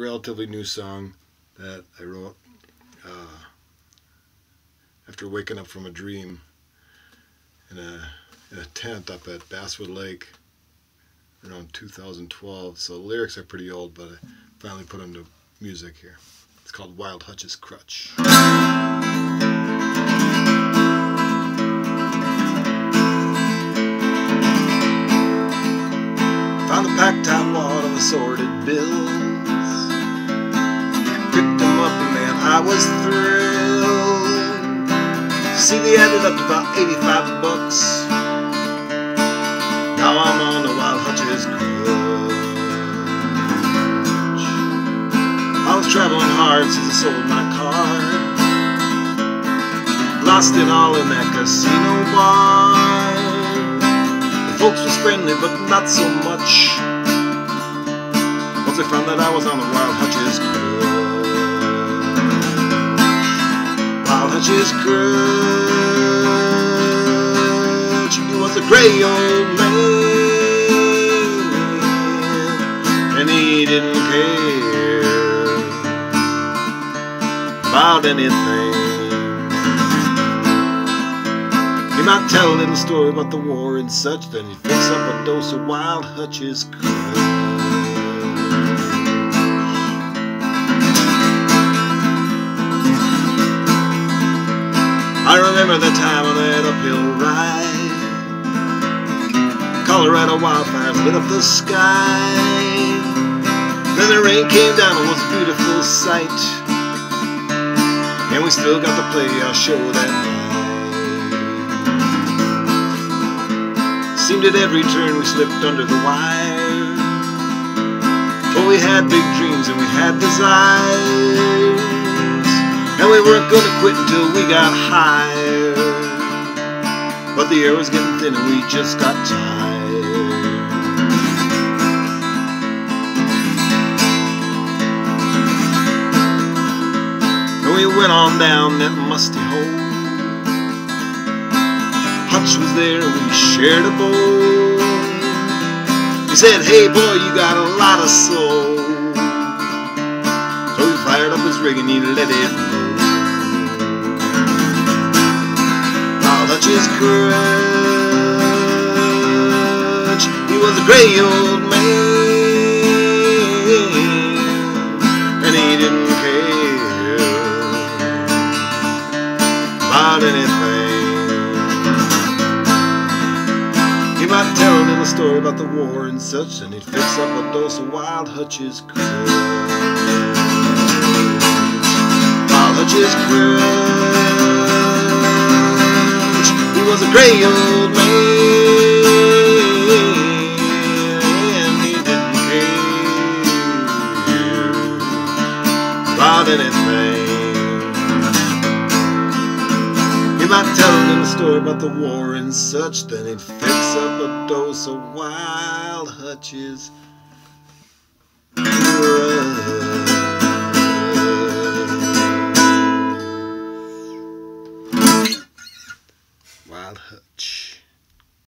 relatively new song that I wrote uh, after waking up from a dream in a, in a tent up at Basswood Lake around 2012. So the lyrics are pretty old, but I finally put them to music here. It's called Wild Hutch's Crutch. Found a packed top wad of assorted bills. I was thrilled. See, they added up to about 85 bucks. Now I'm on the Wild Hutch's crutch. I was traveling hard since I sold my car. Lost it all in that casino bar. The folks was friendly, but not so much. Once they found that I was on the Wild Hutch's crutch. Hutch's crutch. He was a gray old man, and he didn't care about anything. He might tell a little story about the war and such, then he'd fix up a dose of Wild Hutch's crutch. Remember the time on that uphill ride. Colorado wildfires lit up the sky. Then the rain came down, it was a beautiful sight. And we still got to play our show that night. Seemed at every turn we slipped under the wire. But we had big dreams and we had desires. We weren't gonna quit until we got higher. But the air was getting thin and we just got tired. And we went on down that musty hole. Hutch was there and we shared a bowl. He said, hey boy, you got a lot of soul. So he fired up his rig and he let it roll. Hutch's crutch. He was a gray old man, and he didn't care about anything. He might tell a little story about the war and such, and he'd fix up a dose of Wild Hutch's crutch. Wild Hutch's crutch gray old man. He didn't care about anything. He might tell them a story about the war and such, then he'd fix up a dose of wild Hutch's. Bruh.